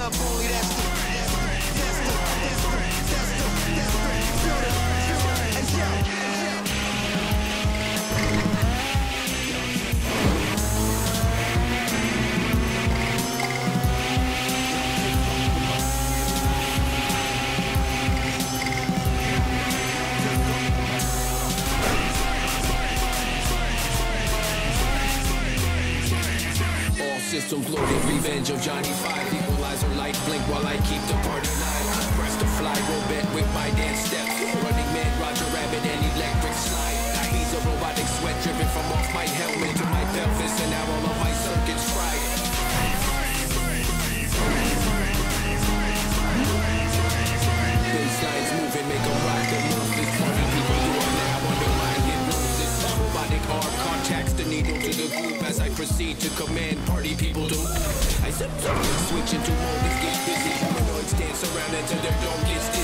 sub only, that's the, that's the, that's the, that's the, that's the, feel the, feel hey yo. All systems loaded, revenge of Johnny Five. To command party people to move. I zip, switch into mode, get busy. Humanoids dance around until their dome gets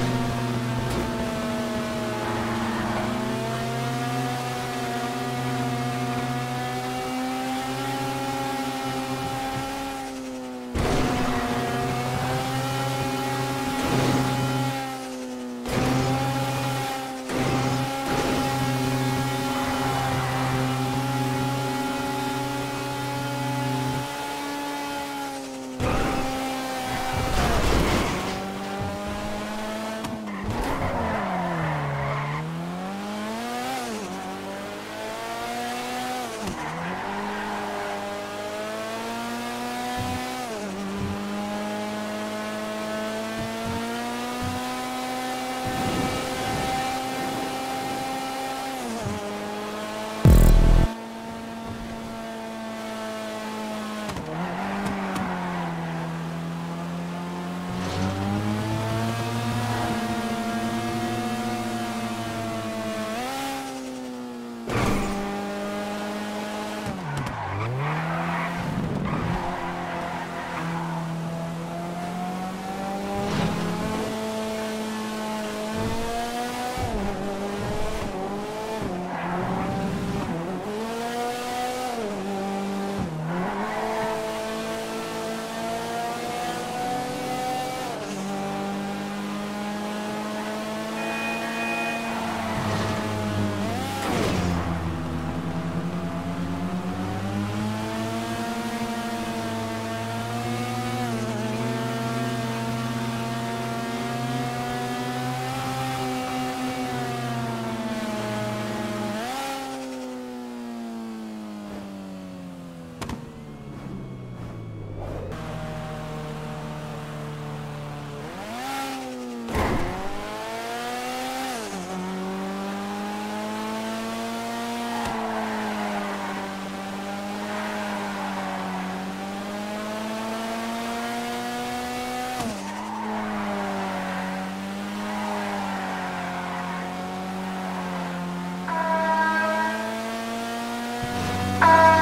Five. Uh...